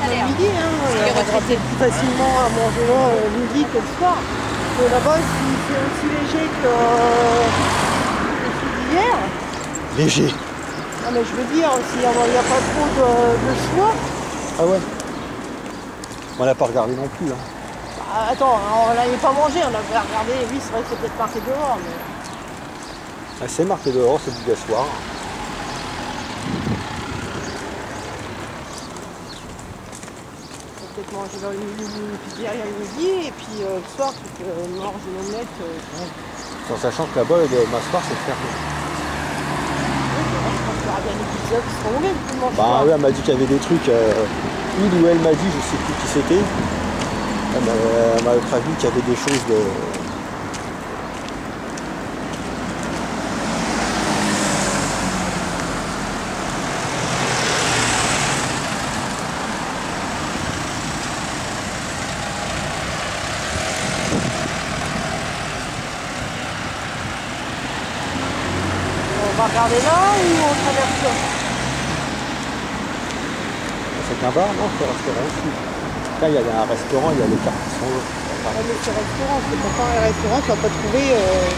hein, les on va retraités. plus facilement à manger là euh, midi que le soir. Là-bas, c'est aussi léger que euh, celui d'hier, Léger. non, mais je veux dire, s'il n'y a, il y a pas trop de, de choix, Ah ouais On n'a pas regardé non plus. Hein. bah, attends, on n'avait pas mangé, on avait regardé, oui, c'est vrai que c'est peut-être marqué dehors, mais Ah, c'est marqué dehors, c'est obligatoire. on peut peut-être manger dans une, une pizzeria le midi, et puis euh, le soir, tu peux euh, manger une omelette. euh, En sachant que là-bas, le m'asseoir, c'est fermé. Bah oui, elle m'a dit qu'il y avait des trucs. Euh, il ou elle m'a dit, je sais plus qui c'était. Elle m'a prévenu qu'il y avait des choses de. On va regarder là ou on traverse là C'est un bar, non C'est un restaurant aussi. Là, il y a un restaurant, il y a les cartes qui sont là. Ah, mais ce restaurant, c'est pas un restaurant, tu vas pas trouver. euh,